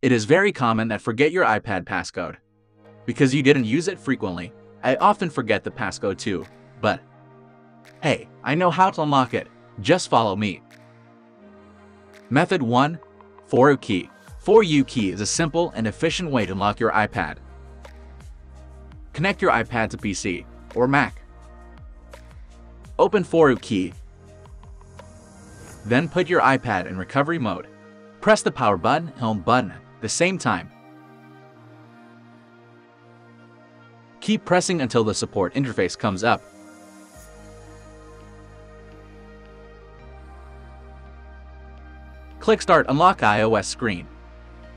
It is very common that forget your iPad passcode. Because you didn't use it frequently, I often forget the passcode too, but hey, I know how to unlock it. Just follow me. Method 1. 4uKey 4U Key is a simple and efficient way to unlock your iPad. Connect your iPad to PC or Mac. Open 4uKey. Then put your iPad in recovery mode. Press the power button home button the same time. Keep pressing until the support interface comes up. Click Start Unlock iOS screen.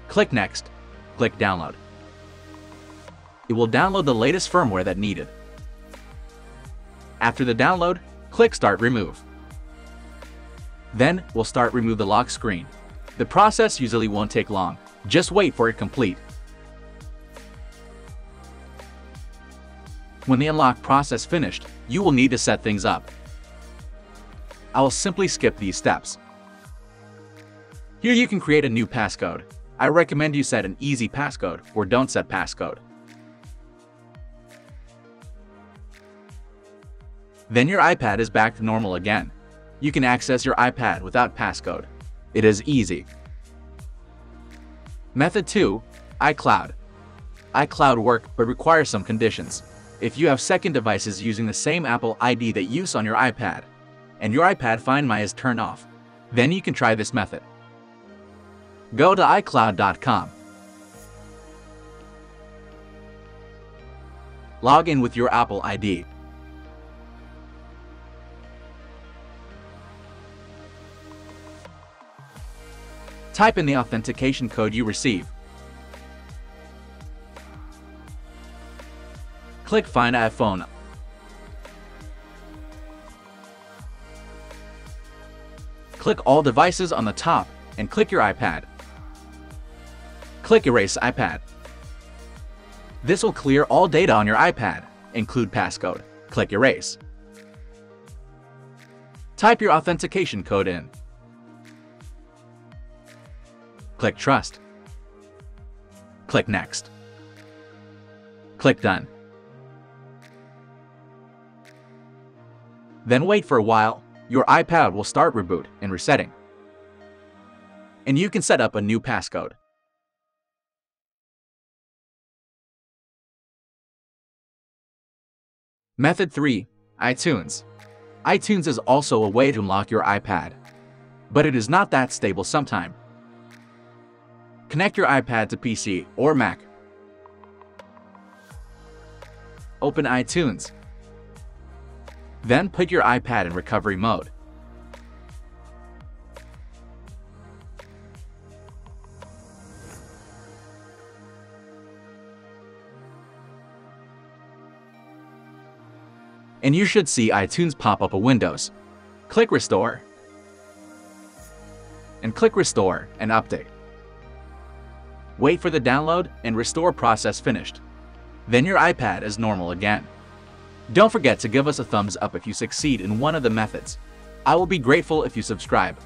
Click Next. Click Download. It will download the latest firmware that needed. After the download, click Start Remove. Then we'll start remove the lock screen. The process usually won't take long. Just wait for it complete. When the unlock process finished, you will need to set things up. I will simply skip these steps. Here you can create a new passcode. I recommend you set an easy passcode or don't set passcode. Then your iPad is back to normal again. You can access your iPad without passcode. It is easy. Method 2. iCloud. iCloud work but requires some conditions. If you have second devices using the same Apple ID that use on your iPad, and your iPad Find My is turned off, then you can try this method. Go to iCloud.com. Log in with your Apple ID. Type in the authentication code you receive. Click Find iPhone. Click All Devices on the top and click your iPad. Click Erase iPad. This will clear all data on your iPad, include passcode. Click Erase. Type your authentication code in. Click Trust. Click Next. Click Done. Then wait for a while. Your iPad will start reboot and resetting. And you can set up a new passcode. Method 3. iTunes. iTunes is also a way to unlock your iPad, but it is not that stable sometimes. Connect your iPad to PC or Mac. Open iTunes. Then put your iPad in recovery mode. And you should see iTunes pop up a Windows. Click Restore. And click Restore and Update. Wait for the download and restore process finished. Then your iPad is normal again. Don't forget to give us a thumbs up if you succeed in one of the methods. I will be grateful if you subscribe.